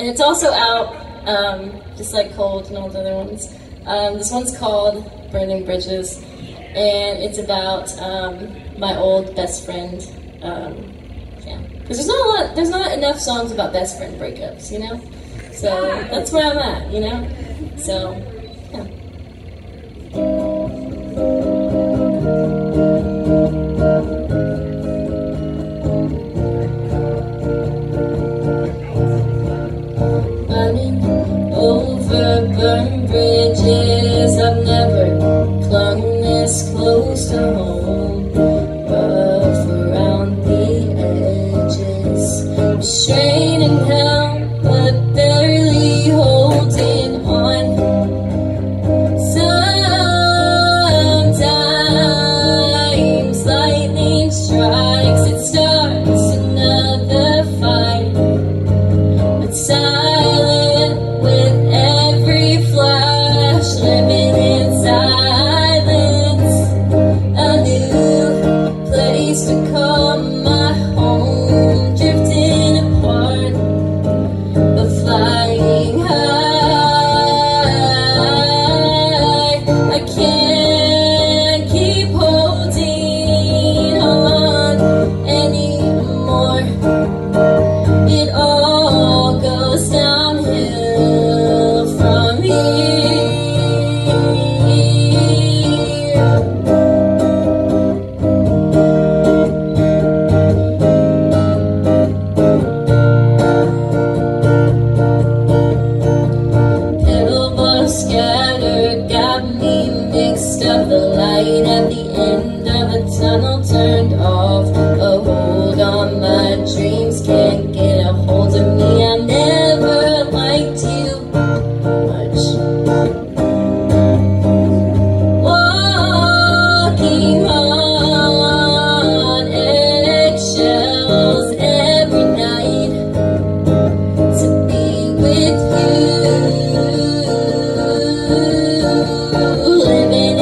and it's also out, um, just like Cold and all the other ones. Um, this one's called Burning Bridges, and it's about um, my old best friend. Um, yeah, because there's not a lot, there's not enough songs about best friend breakups, you know. So that's where I'm at, you know. So call my home, my dreams can't get a hold of me. I never liked you much. Walking on eggshells every night to be with you. Living